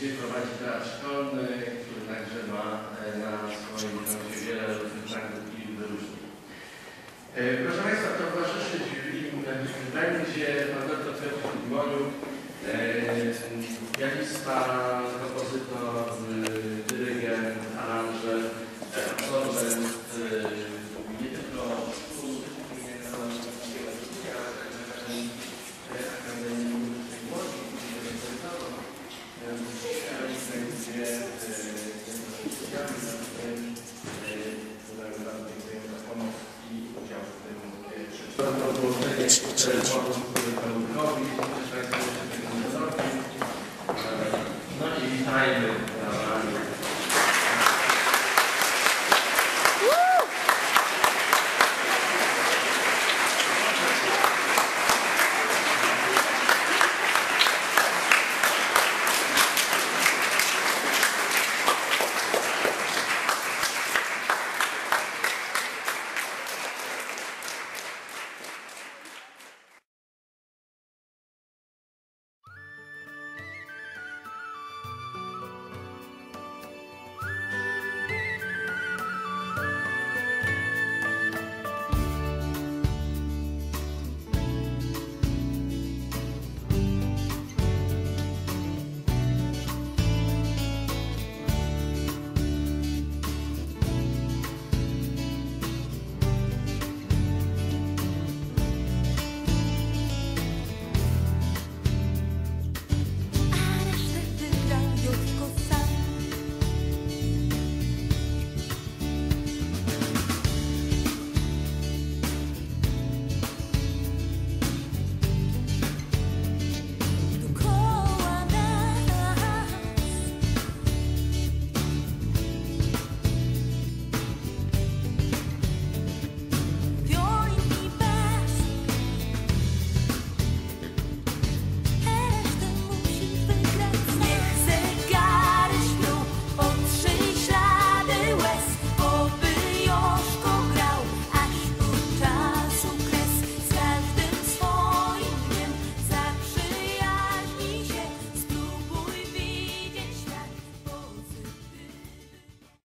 gdzie prowadzi teatr szkolny, który także ma e, na swoim koncie wiele różnych nagród i wyróżnień. E, Proszę Państwa, towarzyszyć im będzie pan dr Piotr Gmoniuk, e, pianista, kompozytor, It's, it's, it's.